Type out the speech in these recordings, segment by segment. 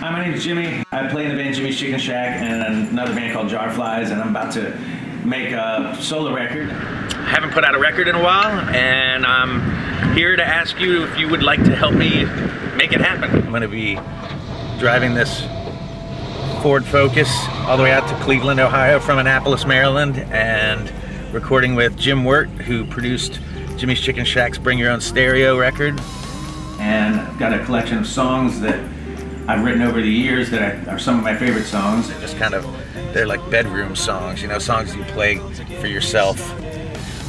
Hi, my name is Jimi. I play in the band Jimmie's Chicken Shack and another band called Jarflies, and I'm about to make a solo record. I haven't put out a record in a while, and I'm here to ask you if you would like to help me make it happen. I'm going to be driving this Ford Focus all the way out to Cleveland, Ohio from Annapolis, Maryland, and recording with Jim Wirt, who produced Jimmie's Chicken Shack's Bring Your Own Stereo record. And I've got a collection of songs that I've written over the years that I, are some of my favorite songs. They're just kind of, they're like bedroom songs, you know, songs you play for yourself,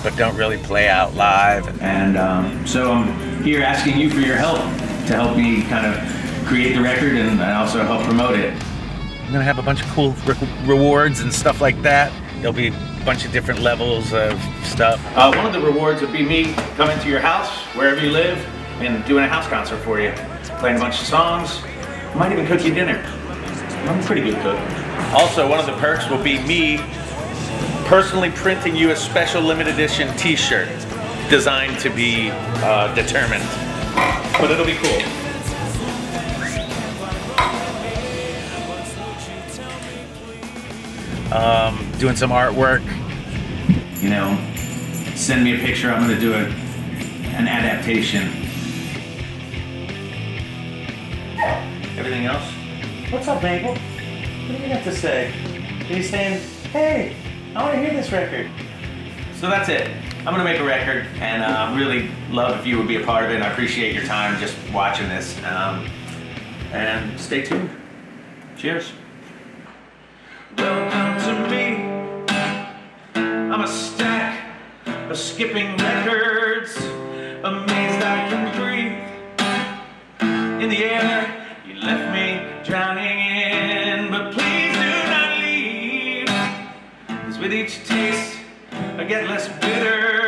but don't really play out live. And um, so I'm here asking you for your help to help me kind of create the record and, and also help promote it. I'm gonna have a bunch of cool re rewards and stuff like that. There'll be a bunch of different levels of stuff. Uh, one of the rewards would be me coming to your house, wherever you live, and doing a house concert for you. Playing a bunch of songs, I might even cook you dinner. I'm a pretty good cook. Also, one of the perks will be me personally printing you a special limited edition t-shirt designed to be uh, determined. But it'll be cool. Um, doing some artwork. You know, send me a picture, I'm gonna do a, an adaptation. Everything else? What's up, Mabel? What do you have to say? He's saying, hey, I want to hear this record. So that's it. I'm gonna make a record, and uh, really love if you would be a part of it. And I appreciate your time just watching this. Um, and stay tuned. Cheers. Welcome to me. I'm a stack of skipping records, amazed I can breathe. In the air, you left me drowning in, but please do not leave. Cause with each taste, I get less bitter.